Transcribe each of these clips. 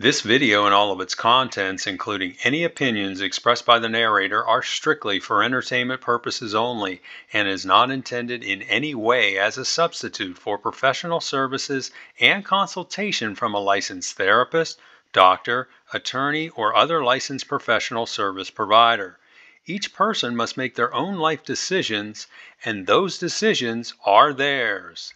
This video and all of its contents, including any opinions expressed by the narrator, are strictly for entertainment purposes only and is not intended in any way as a substitute for professional services and consultation from a licensed therapist, doctor, attorney, or other licensed professional service provider. Each person must make their own life decisions, and those decisions are theirs.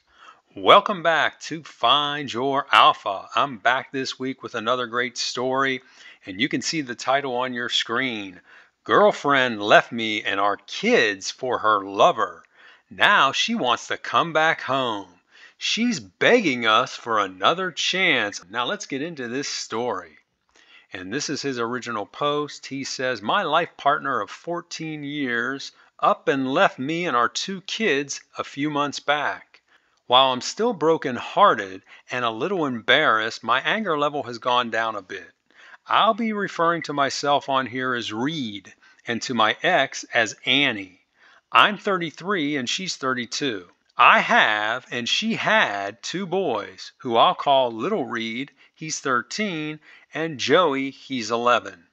Welcome back to Find Your Alpha. I'm back this week with another great story, and you can see the title on your screen Girlfriend Left Me and Our Kids for Her Lover. Now she wants to come back home. She's begging us for another chance. Now let's get into this story. And this is his original post. He says, My life partner of 14 years up and left me and our two kids a few months back. While I'm still broken hearted and a little embarrassed, my anger level has gone down a bit. I'll be referring to myself on here as Reed and to my ex as Annie. I'm 33 and she's 32. I have and she had two boys who I'll call Little Reed, he's 13, and Joey, he's 11.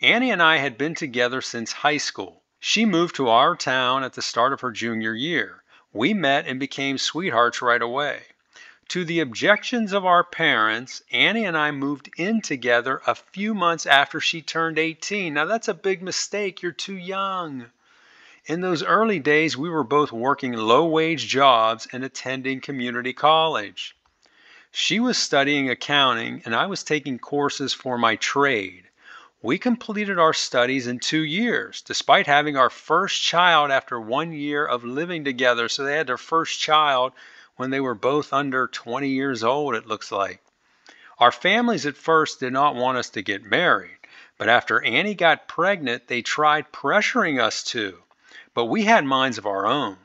Annie and I had been together since high school. She moved to our town at the start of her junior year. We met and became sweethearts right away. To the objections of our parents, Annie and I moved in together a few months after she turned 18. Now, that's a big mistake. You're too young. In those early days, we were both working low wage jobs and attending community college. She was studying accounting, and I was taking courses for my trade. We completed our studies in two years, despite having our first child after one year of living together. So they had their first child when they were both under 20 years old, it looks like. Our families at first did not want us to get married, but after Annie got pregnant, they tried pressuring us to. But we had minds of our own.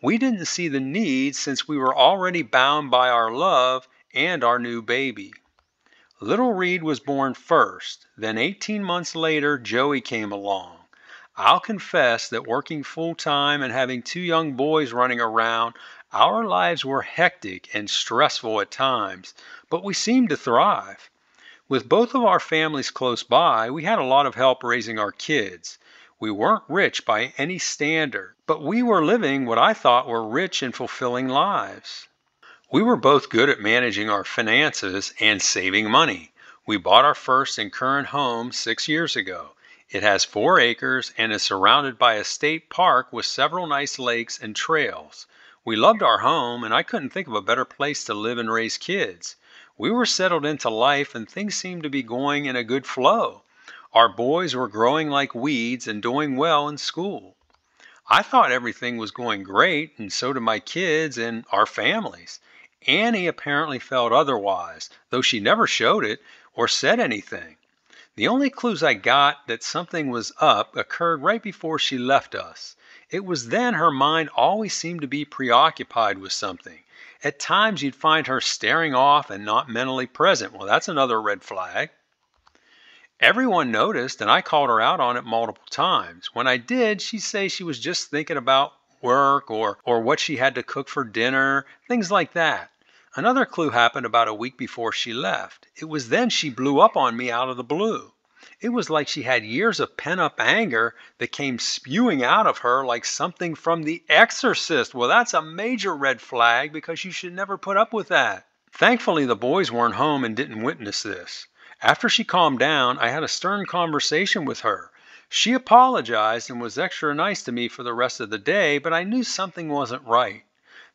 We didn't see the need since we were already bound by our love and our new baby. Little Reed was born first, then 18 months later, Joey came along. I'll confess that working full time and having two young boys running around, our lives were hectic and stressful at times, but we seemed to thrive. With both of our families close by, we had a lot of help raising our kids. We weren't rich by any standard, but we were living what I thought were rich and fulfilling lives. We were both good at managing our finances and saving money. We bought our first and current home six years ago. It has four acres and is surrounded by a state park with several nice lakes and trails. We loved our home, and I couldn't think of a better place to live and raise kids. We were settled into life, and things seemed to be going in a good flow. Our boys were growing like weeds and doing well in school. I thought everything was going great, and so did my kids and our families. Annie apparently felt otherwise, though she never showed it or said anything. The only clues I got that something was up occurred right before she left us. It was then her mind always seemed to be preoccupied with something. At times you'd find her staring off and not mentally present. Well, that's another red flag. Everyone noticed, and I called her out on it multiple times. When I did, she'd say she was just thinking about work or, or what she had to cook for dinner, things like that. Another clue happened about a week before she left. It was then she blew up on me out of the blue. It was like she had years of pent up anger that came spewing out of her like something from The Exorcist. Well, that's a major red flag because you should never put up with that. Thankfully, the boys weren't home and didn't witness this. After she calmed down, I had a stern conversation with her. She apologized and was extra nice to me for the rest of the day, but I knew something wasn't right.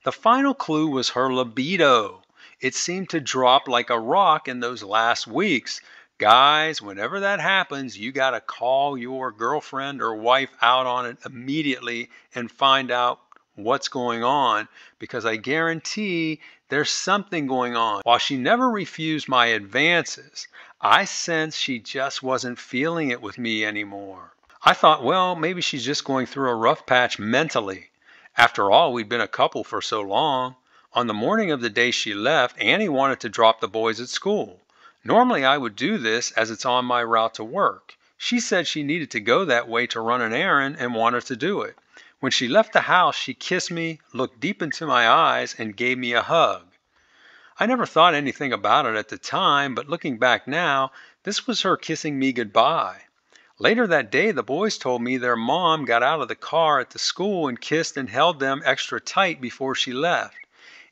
The final clue was her libido. It seemed to drop like a rock in those last weeks. Guys, whenever that happens, you got to call your girlfriend or wife out on it immediately and find out what's going on because I guarantee there's something going on. While she never refused my advances, I sensed she just wasn't feeling it with me anymore. I thought, well, maybe she's just going through a rough patch mentally. After all, we'd been a couple for so long. On the morning of the day she left, Annie wanted to drop the boys at school. Normally I would do this as it's on my route to work. She said she needed to go that way to run an errand and wanted to do it. When she left the house, she kissed me, looked deep into my eyes, and gave me a hug. I never thought anything about it at the time, but looking back now, this was her kissing me goodbye. Later that day, the boys told me their mom got out of the car at the school and kissed and held them extra tight before she left.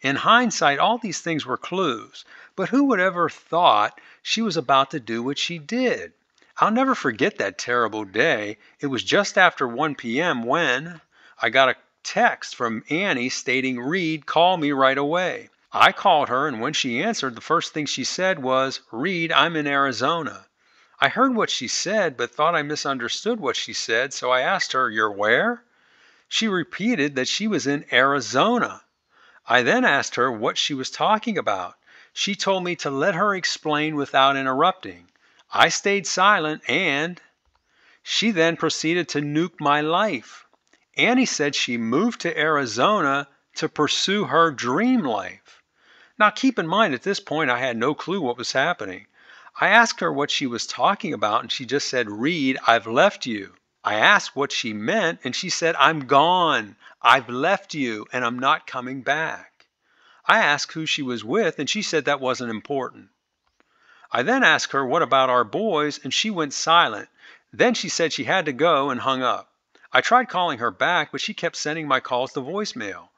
In hindsight, all these things were clues, but who would ever thought she was about to do what she did? I'll never forget that terrible day. It was just after 1 p.m. when I got a text from Annie stating, Reed, call me right away. I called her, and when she answered, the first thing she said was, Reed, I'm in Arizona. I heard what she said, but thought I misunderstood what she said, so I asked her, You're where? She repeated that she was in Arizona. I then asked her what she was talking about. She told me to let her explain without interrupting. I stayed silent and she then proceeded to nuke my life. Annie said she moved to Arizona to pursue her dream life. Now, keep in mind, at this point, I had no clue what was happening. I asked her what she was talking about, and she just said, Reed, I've left you. I asked what she meant, and she said, I'm gone. I've left you, and I'm not coming back. I asked who she was with, and she said that wasn't important. I then asked her what about our boys, and she went silent. Then she said she had to go and hung up. I tried calling her back, but she kept sending my calls to voicemail.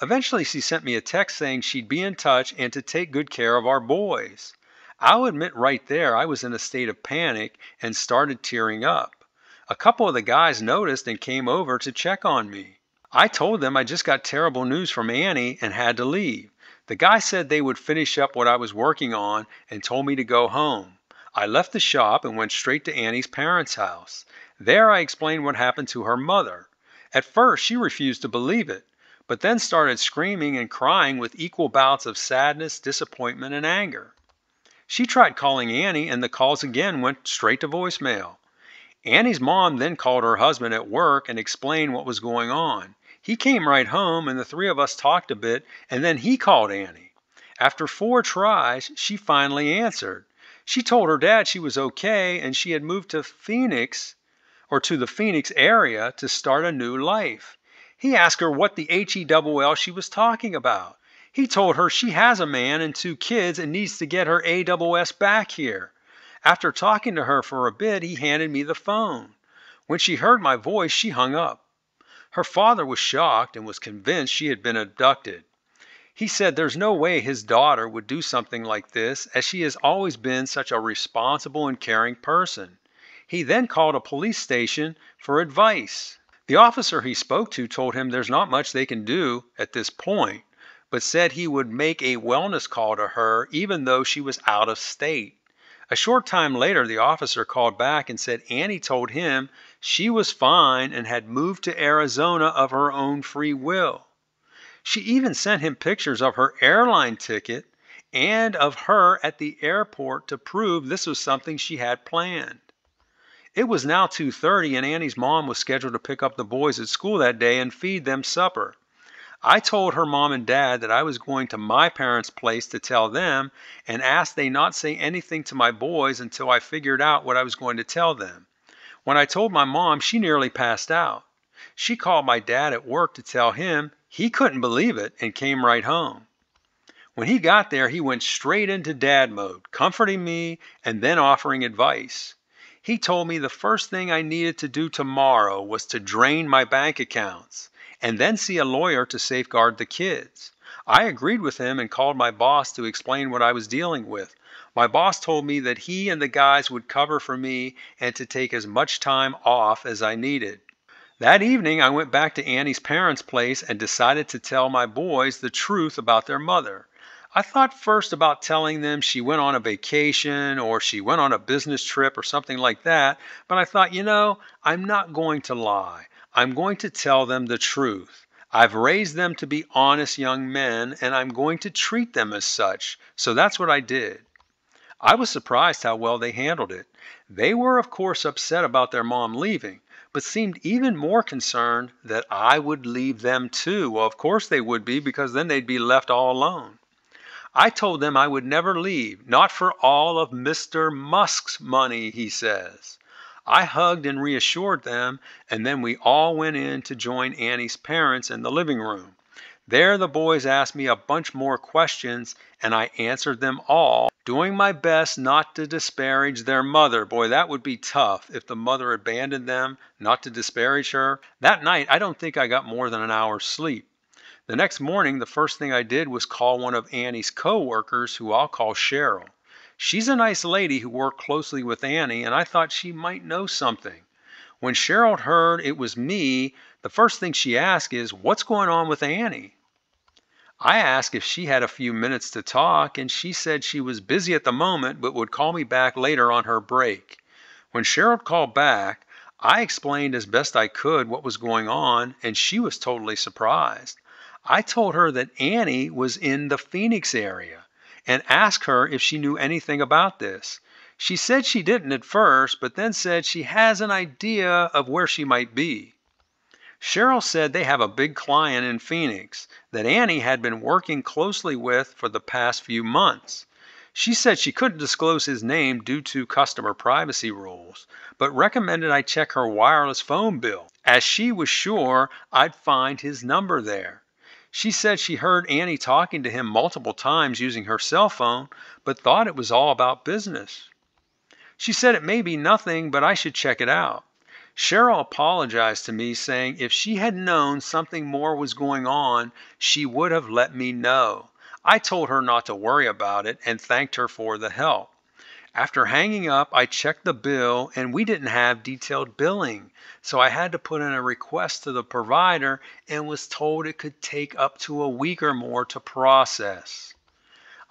Eventually, she sent me a text saying she'd be in touch and to take good care of our boys. I'll admit right there, I was in a state of panic and started tearing up. A couple of the guys noticed and came over to check on me. I told them I just got terrible news from Annie and had to leave. The guy said they would finish up what I was working on and told me to go home. I left the shop and went straight to Annie's parents' house. There I explained what happened to her mother. At first, she refused to believe it, but then started screaming and crying with equal bouts of sadness, disappointment, and anger. She tried calling Annie, and the calls again went straight to voicemail. Annie's mom then called her husband at work and explained what was going on. He came right home, and the three of us talked a bit, and then he called Annie. After four tries, she finally answered. She told her dad she was okay and she had moved to Phoenix or to the Phoenix area to start a new life. He asked her what the HELL she was talking about. He told her she has a man and two kids and needs to get her AWS back here. After talking to her for a bit, he handed me the phone. When she heard my voice, she hung up. Her father was shocked and was convinced she had been abducted. He said there's no way his daughter would do something like this, as she has always been such a responsible and caring person. He then called a police station for advice. The officer he spoke to told him there's not much they can do at this point, but said he would make a wellness call to her even though she was out of state. A short time later, the officer called back and said Annie told him she was fine and had moved to Arizona of her own free will. She even sent him pictures of her airline ticket and of her at the airport to prove this was something she had planned. It was now 2:30 and Annie's mom was scheduled to pick up the boys at school that day and feed them supper. I told her mom and dad that I was going to my parents' place to tell them and asked they not say anything to my boys until I figured out what I was going to tell them. When I told my mom, she nearly passed out. She called my dad at work to tell him he couldn't believe it and came right home. When he got there, he went straight into dad mode, comforting me and then offering advice. He told me the first thing I needed to do tomorrow was to drain my bank accounts and then see a lawyer to safeguard the kids. I agreed with him and called my boss to explain what I was dealing with. My boss told me that he and the guys would cover for me and to take as much time off as I needed. That evening, I went back to Annie's parents' place and decided to tell my boys the truth about their mother. I thought first about telling them she went on a vacation or she went on a business trip or something like that, but I thought, you know, I'm not going to lie. I'm going to tell them the truth. I've raised them to be honest young men, and I'm going to treat them as such. So that's what I did. I was surprised how well they handled it. They were, of course, upset about their mom leaving, but seemed even more concerned that I would leave them too. Well, of course they would be, because then they'd be left all alone. I told them I would never leave, not for all of Mr. Musk's money, he says. I hugged and reassured them, and then we all went in to join Annie's parents in the living room. There, the boys asked me a bunch more questions, and I answered them all, doing my best not to disparage their mother. Boy, that would be tough if the mother abandoned them, not to disparage her. That night, I don't think I got more than an hour's sleep. The next morning, the first thing I did was call one of Annie's co-workers, who I'll call Cheryl. She's a nice lady who worked closely with Annie, and I thought she might know something. When Cheryl heard it was me, the first thing she asked is, What's going on with Annie? I asked if she had a few minutes to talk, and she said she was busy at the moment but would call me back later on her break. When Cheryl called back, I explained as best I could what was going on, and she was totally surprised. I told her that Annie was in the Phoenix area and asked her if she knew anything about this. She said she didn't at first, but then said she has an idea of where she might be. Cheryl said they have a big client in Phoenix that Annie had been working closely with for the past few months. She said she couldn't disclose his name due to customer privacy rules, but recommended I check her wireless phone bill, as she was sure I'd find his number there. She said she heard Annie talking to him multiple times using her cell phone, but thought it was all about business. She said it may be nothing, but I should check it out. Cheryl apologized to me, saying if she had known something more was going on, she would have let me know. I told her not to worry about it and thanked her for the help. After hanging up, I checked the bill and we didn't have detailed billing. So I had to put in a request to the provider and was told it could take up to a week or more to process.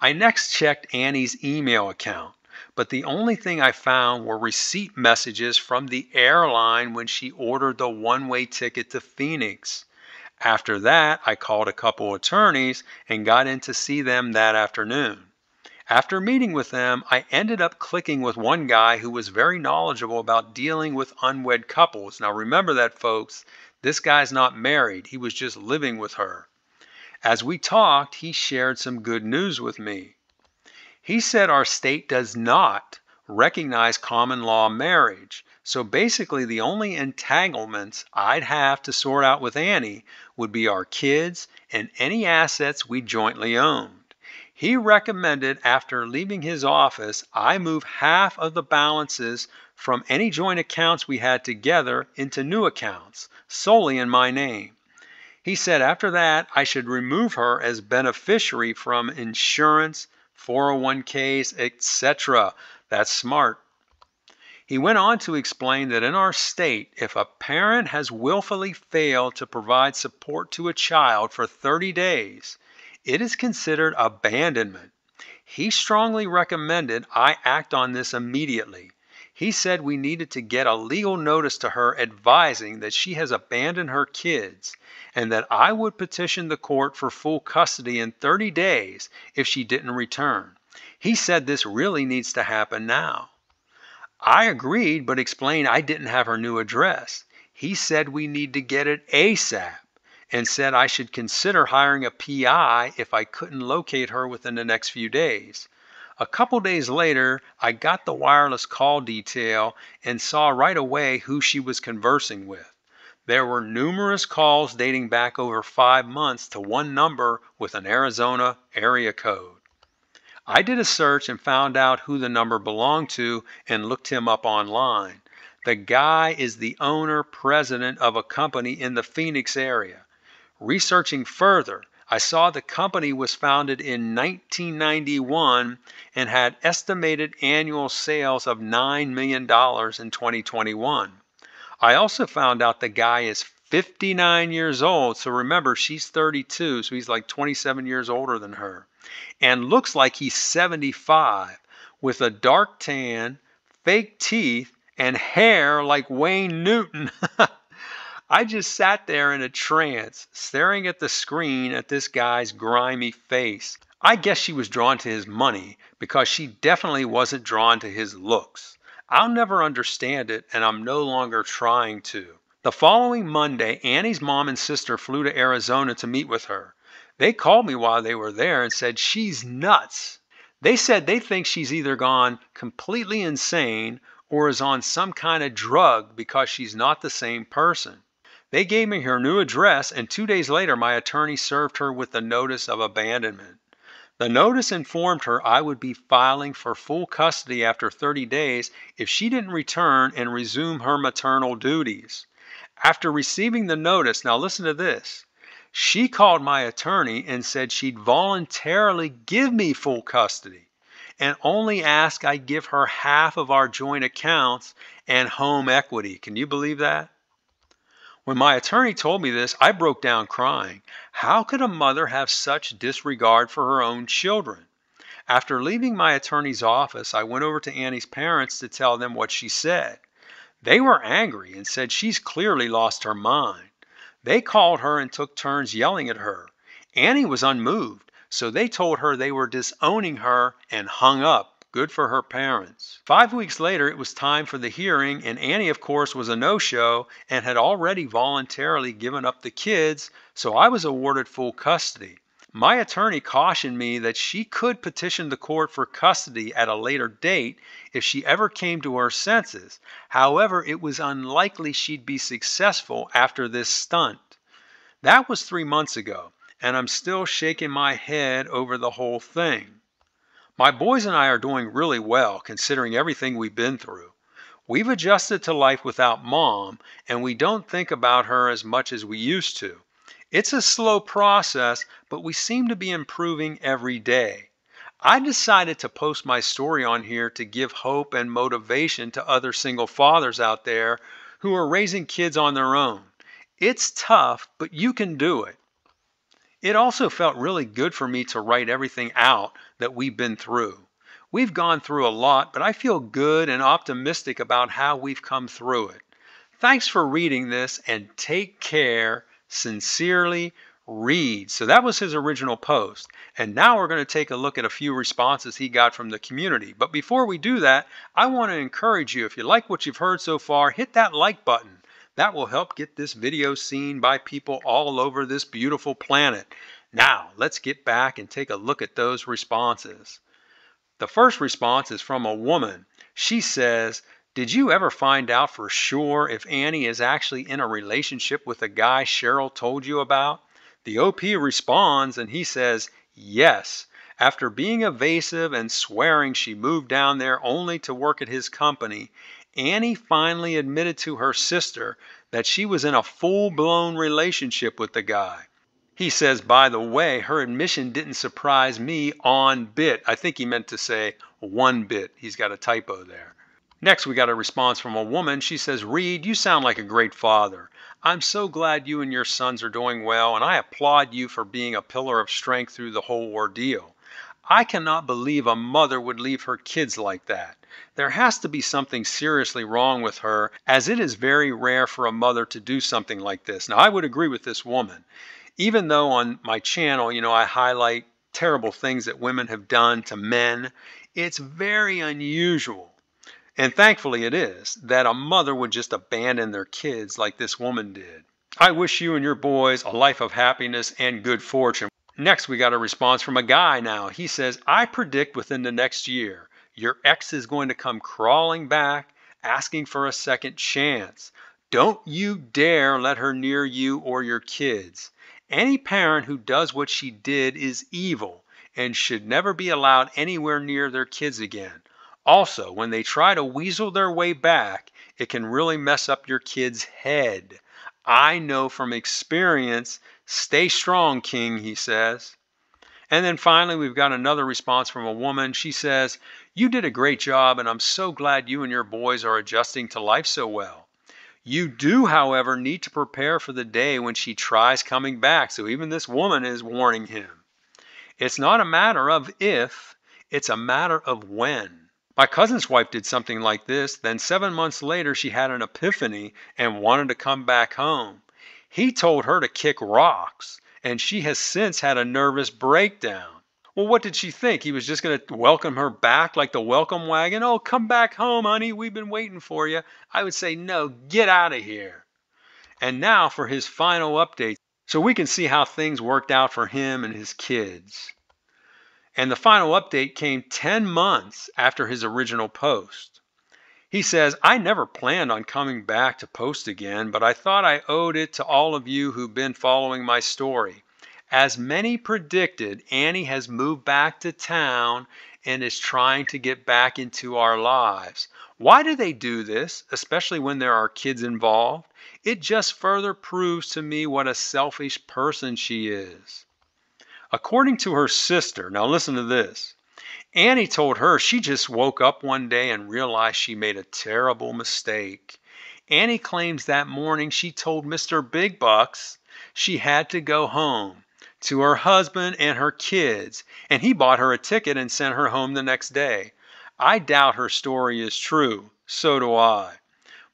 I next checked Annie's email account but the only thing I found were receipt messages from the airline when she ordered the one way ticket to Phoenix. After that, I called a couple attorneys and got in to see them that afternoon. After meeting with them, I ended up clicking with one guy who was very knowledgeable about dealing with unwed couples. Now, remember that, folks. This guy's not married, he was just living with her. As we talked, he shared some good news with me. He said our state does not recognize common law marriage. So basically, the only entanglements I'd have to sort out with Annie would be our kids and any assets we jointly owned. He recommended after leaving his office, I move half of the balances from any joint accounts we had together into new accounts, solely in my name. He said after that, I should remove her as beneficiary from insurance 401ks, etc. That's smart. He went on to explain that in our state, if a parent has willfully failed to provide support to a child for 30 days, it is considered abandonment. He strongly recommended I act on this immediately. He said we needed to get a legal notice to her advising that she has abandoned her kids and that I would petition the court for full custody in 30 days if she didn't return. He said this really needs to happen now. I agreed, but explained I didn't have her new address. He said we need to get it ASAP and said I should consider hiring a PI if I couldn't locate her within the next few days. A couple days later, I got the wireless call detail and saw right away who she was conversing with. There were numerous calls dating back over five months to one number with an Arizona area code. I did a search and found out who the number belonged to and looked him up online. The guy is the owner president of a company in the Phoenix area. Researching further, I saw the company was founded in 1991 and had estimated annual sales of $9 million in 2021. I also found out the guy is 59 years old. So remember, she's 32, so he's like 27 years older than her. And looks like he's 75 with a dark tan, fake teeth, and hair like Wayne Newton. I just sat there in a trance, staring at the screen at this guy's grimy face. I guess she was drawn to his money because she definitely wasn't drawn to his looks. I'll never understand it, and I'm no longer trying to. The following Monday, Annie's mom and sister flew to Arizona to meet with her. They called me while they were there and said she's nuts. They said they think she's either gone completely insane or is on some kind of drug because she's not the same person. They gave me her new address, and two days later, my attorney served her with the notice of abandonment. The notice informed her I would be filing for full custody after 30 days if she didn't return and resume her maternal duties. After receiving the notice, now listen to this. She called my attorney and said she'd voluntarily give me full custody and only ask I give her half of our joint accounts and home equity. Can you believe that? When my attorney told me this, I broke down crying. How could a mother have such disregard for her own children? After leaving my attorney's office, I went over to Annie's parents to tell them what she said. They were angry and said she's clearly lost her mind. They called her and took turns yelling at her. Annie was unmoved, so they told her they were disowning her and hung up. Good for her parents. Five weeks later, it was time for the hearing, and Annie, of course, was a no show and had already voluntarily given up the kids, so I was awarded full custody. My attorney cautioned me that she could petition the court for custody at a later date if she ever came to her senses. However, it was unlikely she'd be successful after this stunt. That was three months ago, and I'm still shaking my head over the whole thing. My boys and I are doing really well considering everything we've been through. We've adjusted to life without mom, and we don't think about her as much as we used to. It's a slow process, but we seem to be improving every day. I decided to post my story on here to give hope and motivation to other single fathers out there who are raising kids on their own. It's tough, but you can do it. It also felt really good for me to write everything out that we've been through. We've gone through a lot, but I feel good and optimistic about how we've come through it. Thanks for reading this and take care Sincerely, Reed. So that was his original post. And now we're going to take a look at a few responses he got from the community. But before we do that, I want to encourage you, if you like what you've heard so far, hit that like button. That will help get this video seen by people all over this beautiful planet. Now, let's get back and take a look at those responses. The first response is from a woman. She says, did you ever find out for sure if Annie is actually in a relationship with the guy Cheryl told you about? The OP responds and he says, Yes. After being evasive and swearing she moved down there only to work at his company, Annie finally admitted to her sister that she was in a full blown relationship with the guy. He says, by the way, her admission didn't surprise me on bit. I think he meant to say one bit. He's got a typo there. Next, we got a response from a woman. She says, Reed, you sound like a great father. I'm so glad you and your sons are doing well, and I applaud you for being a pillar of strength through the whole ordeal. I cannot believe a mother would leave her kids like that. There has to be something seriously wrong with her, as it is very rare for a mother to do something like this. Now, I would agree with this woman. Even though on my channel, you know, I highlight terrible things that women have done to men, it's very unusual and thankfully it is, that a mother would just abandon their kids like this woman did. I wish you and your boys a life of happiness and good fortune. Next, we got a response from a guy now. He says, I predict within the next year, your ex is going to come crawling back, asking for a second chance. Don't you dare let her near you or your kids. Any parent who does what she did is evil and should never be allowed anywhere near their kids again. Also, when they try to weasel their way back, it can really mess up your kid's head. I know from experience. Stay strong, King, he says. And then finally, we've got another response from a woman. She says, You did a great job, and I'm so glad you and your boys are adjusting to life so well. You do, however, need to prepare for the day when she tries coming back. So even this woman is warning him. It's not a matter of if, it's a matter of when. My cousin's wife did something like this. Then seven months later, she had an epiphany and wanted to come back home. He told her to kick rocks, and she has since had a nervous breakdown. Well, what did she think? He was just going to welcome her back like the welcome wagon? Oh, come back home, honey. We've been waiting for you. I would say, no, get out of here. And now for his final update so we can see how things worked out for him and his kids. And the final update came 10 months after his original post. He says, I never planned on coming back to post again, but I thought I owed it to all of you who've been following my story. As many predicted, Annie has moved back to town and is trying to get back into our lives. Why do they do this, especially when there are kids involved? It just further proves to me what a selfish person she is. According to her sister, now listen to this. Annie told her she just woke up one day and realized she made a terrible mistake. Annie claims that morning she told Mr. Big Bucks she had to go home to her husband and her kids, and he bought her a ticket and sent her home the next day. I doubt her story is true. So do I.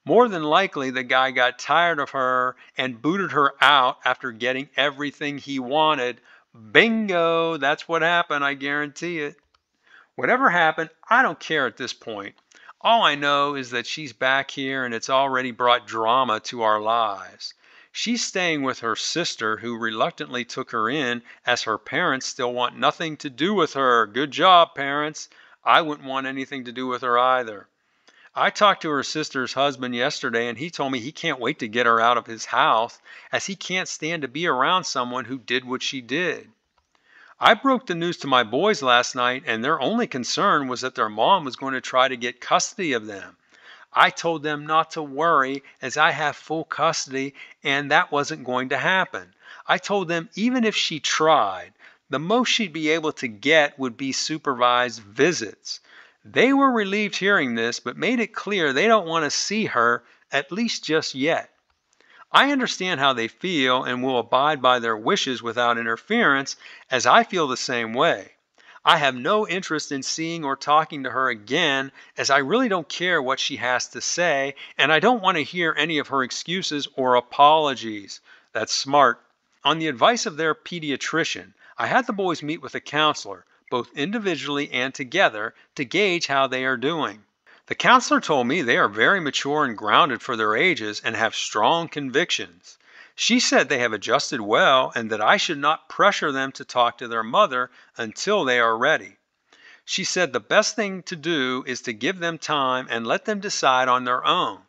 More than likely, the guy got tired of her and booted her out after getting everything he wanted. Bingo! That's what happened, I guarantee it. Whatever happened, I don't care at this point. All I know is that she's back here and it's already brought drama to our lives. She's staying with her sister, who reluctantly took her in, as her parents still want nothing to do with her. Good job, parents. I wouldn't want anything to do with her either. I talked to her sister's husband yesterday, and he told me he can't wait to get her out of his house, as he can't stand to be around someone who did what she did. I broke the news to my boys last night, and their only concern was that their mom was going to try to get custody of them. I told them not to worry, as I have full custody, and that wasn't going to happen. I told them even if she tried, the most she'd be able to get would be supervised visits. They were relieved hearing this, but made it clear they don't want to see her, at least just yet. I understand how they feel and will abide by their wishes without interference, as I feel the same way. I have no interest in seeing or talking to her again, as I really don't care what she has to say, and I don't want to hear any of her excuses or apologies. That's smart. On the advice of their pediatrician, I had the boys meet with a counselor, both individually and together, to gauge how they are doing. The counselor told me they are very mature and grounded for their ages and have strong convictions. She said they have adjusted well and that I should not pressure them to talk to their mother until they are ready. She said the best thing to do is to give them time and let them decide on their own.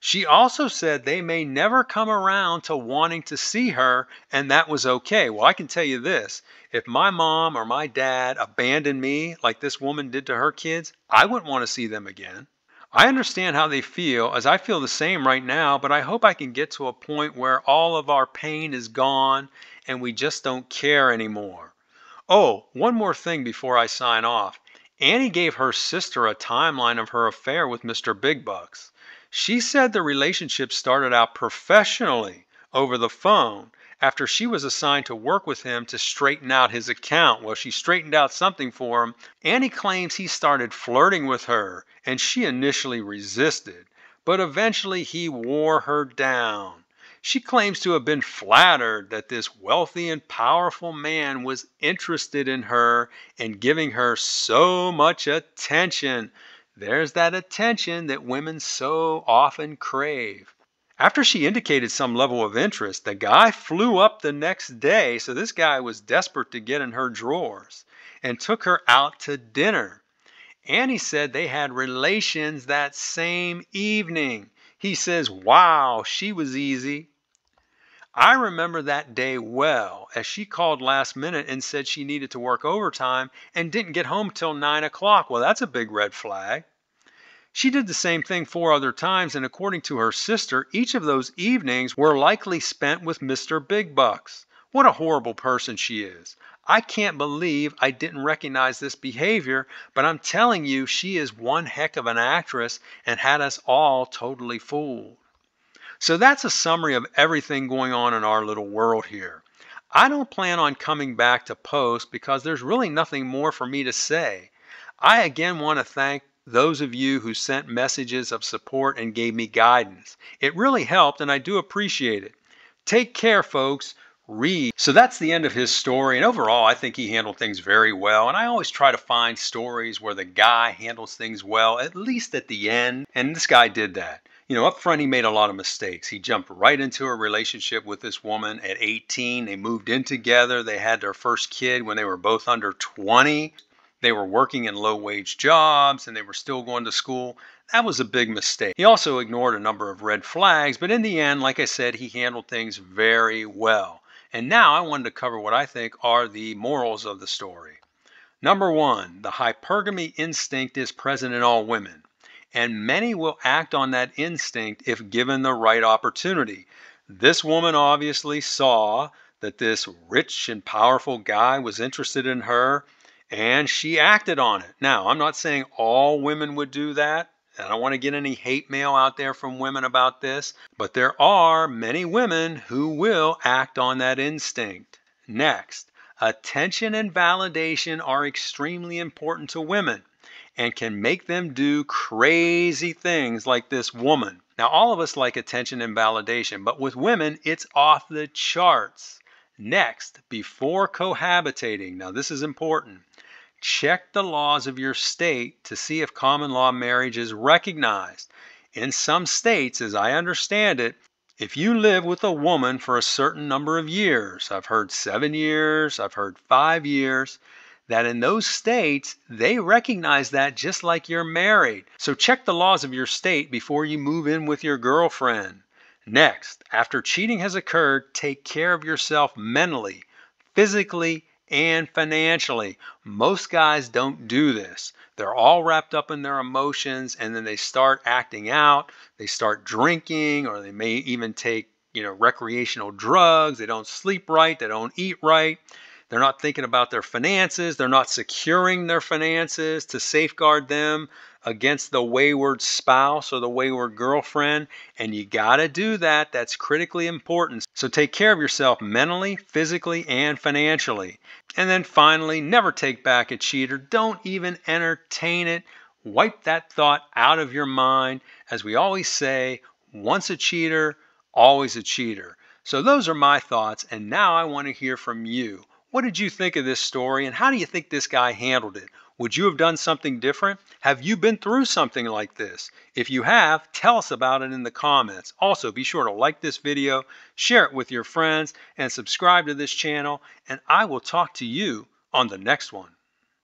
She also said they may never come around to wanting to see her, and that was okay. Well, I can tell you this if my mom or my dad abandoned me like this woman did to her kids, I wouldn't want to see them again. I understand how they feel, as I feel the same right now, but I hope I can get to a point where all of our pain is gone and we just don't care anymore. Oh, one more thing before I sign off. Annie gave her sister a timeline of her affair with Mr. Big Bucks. She said the relationship started out professionally over the phone after she was assigned to work with him to straighten out his account. Well, she straightened out something for him. Annie claims he started flirting with her, and she initially resisted, but eventually he wore her down. She claims to have been flattered that this wealthy and powerful man was interested in her and giving her so much attention. There's that attention that women so often crave. After she indicated some level of interest, the guy flew up the next day, so this guy was desperate to get in her drawers, and took her out to dinner. Annie said they had relations that same evening. He says, wow, she was easy. I remember that day well, as she called last minute and said she needed to work overtime and didn't get home till 9 o'clock. Well, that's a big red flag. She did the same thing four other times, and according to her sister, each of those evenings were likely spent with Mr. Big Bucks. What a horrible person she is. I can't believe I didn't recognize this behavior, but I'm telling you, she is one heck of an actress and had us all totally fooled. So that's a summary of everything going on in our little world here. I don't plan on coming back to post because there's really nothing more for me to say. I again want to thank those of you who sent messages of support and gave me guidance. It really helped and I do appreciate it. Take care, folks. Reed. So that's the end of his story. And overall, I think he handled things very well. And I always try to find stories where the guy handles things well, at least at the end. And this guy did that you know, up front, he made a lot of mistakes. He jumped right into a relationship with this woman at 18. They moved in together. They had their first kid when they were both under 20. They were working in low wage jobs and they were still going to school. That was a big mistake. He also ignored a number of red flags, but in the end, like I said, he handled things very well. And now I wanted to cover what I think are the morals of the story. Number one, the hypergamy instinct is present in all women, and many will act on that instinct if given the right opportunity. This woman obviously saw that this rich and powerful guy was interested in her, and she acted on it. Now, I'm not saying all women would do that. I don't want to get any hate mail out there from women about this, but there are many women who will act on that instinct. Next, Attention and validation are extremely important to women and can make them do crazy things like this woman. Now, all of us like attention and validation, but with women, it's off the charts. Next, before cohabitating, now this is important, check the laws of your state to see if common law marriage is recognized. In some states, as I understand it, if you live with a woman for a certain number of years, I've heard seven years, I've heard five years, that in those states, they recognize that just like you're married. So check the laws of your state before you move in with your girlfriend. Next, after cheating has occurred, take care of yourself mentally, physically, and financially. Most guys don't do this. They're all wrapped up in their emotions and then they start acting out. They start drinking or they may even take, you know, recreational drugs. They don't sleep right. They don't eat right. They're not thinking about their finances. They're not securing their finances to safeguard them against the wayward spouse or the wayward girlfriend. And you got to do that. That's critically important. So take care of yourself mentally, physically, and financially. And then finally, never take back a cheater. Don't even entertain it. Wipe that thought out of your mind. As we always say, once a cheater, always a cheater. So those are my thoughts. And now I want to hear from you. What did you think of this story and how do you think this guy handled it? Would you have done something different? Have you been through something like this? If you have, tell us about it in the comments. Also, be sure to like this video, share it with your friends, and subscribe to this channel, and I will talk to you on the next one.